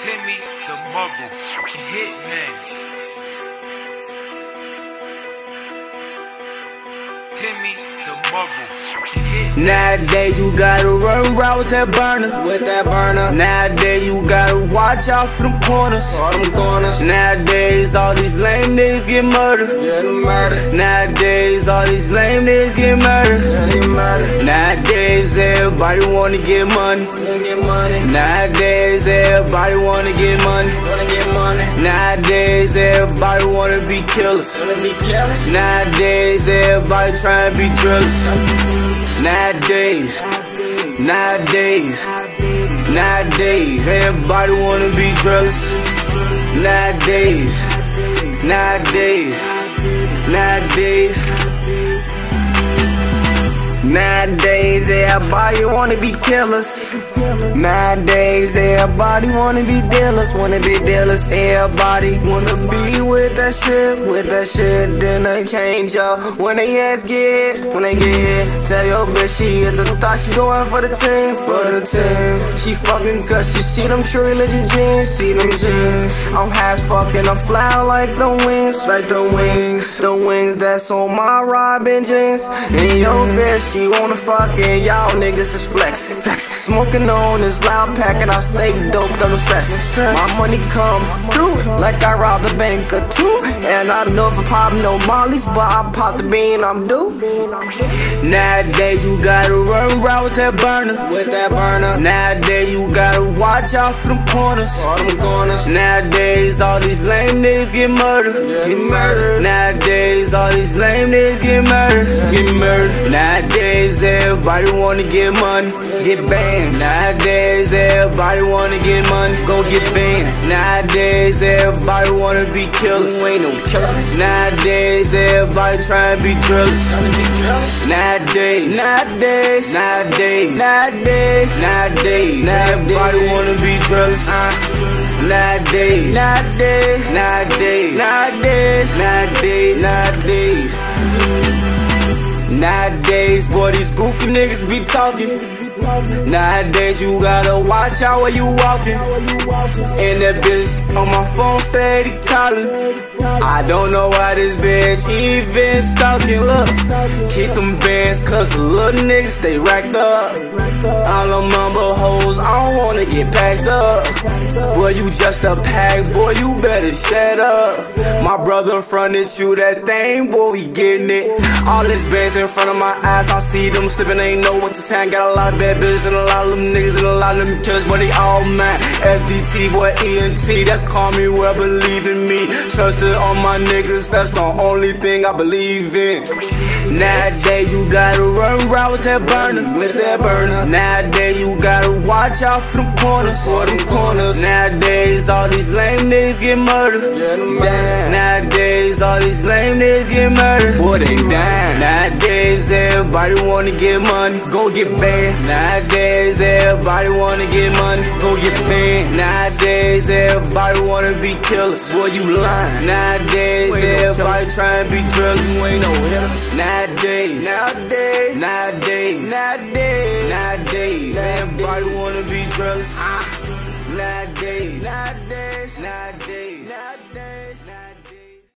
Timmy the mother hitman. Timmy the mother hitman. Nowadays you gotta run around with that burner. With that burner, Nowadays you gotta watch out for them corners. all them corners, Nowadays all these lame niggas get murdered. getting murdered, Nowadays all these lame niggas get murdered. getting murdered, Nowadays everybody wanna get money. Nowadays everybody wanna get money. Nowadays everybody wanna be killers. Nowadays everybody trying to be drillers. Nowadays, nowadays, nowadays everybody wanna be drillers. Nowadays, nowadays, nowadays. Nowadays, everybody wanna be killers. Nowadays, everybody wanna be dealers, wanna be dealers. Everybody wanna be with that shit, with that shit. Then they change up when they ass get hit, when they get hit. Tell your bitch she is a thought she going for the team, for the team. She fucking cause she see them true religion jeans, see them jeans. I'm high as fuck I'm flying like the wings, like the wings, the wings that's on my Robin jeans. And your bitch, she wanna fucking, y'all niggas is flexing, flexing. Smoking on this loud pack and I stay dope, double stress. My money come through like I robbed the bank or two. And I know if I pop no mollies, but I pop the bean, I'm due. Nowadays you gotta run around with that burner. with that burner, Nowadays you gotta watch out for them corners. all them corners, Nowadays all these lame niggas get murdered. get murdered, Nowadays all these lame niggas get murdered. Get murdered. Nowadays everybody wanna get money. Get bands. Nowadays everybody wanna get money. Go get bands. Nowadays everybody wanna be killers. ain't no killers, Nowadays everybody trying to be drillers. wanna be careless, Nowadays, nowadays, nowadays, nowadays, nowadays, everybody wanna be drillers. Nowadays, nowadays, nowadays, nowadays, nowadays, nowadays. Nowadays, boy, these goofy niggas be talking. Nowadays, you gotta watch out where you walking. And that bitch on my phone steady calling. I don't know why this bitch even stalking. Look, keep them bands, cause the little niggas stay racked up. All them mumble hoes, I don't wanna get packed up. Boy, you just a pack, boy, you better shut up. My brother fronted you that thing, boy, we getting it. All this bands in front of my eyes, I see them slipping, ain't know what to say. Got a lot of bad bitches and a lot of them niggas and a lot of them killers, but they all mad. FDT, boy, ENT, that's call me well, believe in me. Trusted on my niggas, that's the only thing I believe in. Nowadays, you gotta run around with that burner, with that burner. Nowadays, you gotta watch out for them corners, for them corners. Nowadays, all these lame niggas get murdered. murdered, Damn. Nowadays, all these lame niggas get murdered. Boy, they dying. Nowadays, everybody wanna get money. Go get bands. Nowadays, everybody wanna get money. Go get bands. Nowadays, everybody wanna be killers. Boy, you lying. Nowadays, everybody trying to be drillers. You ain't no hitter. Nowadays, nowadays, nowadays, nowadays, nowadays, everybody wanna be drillers. Ah. Nowadays, nowadays, nowadays, nowadays.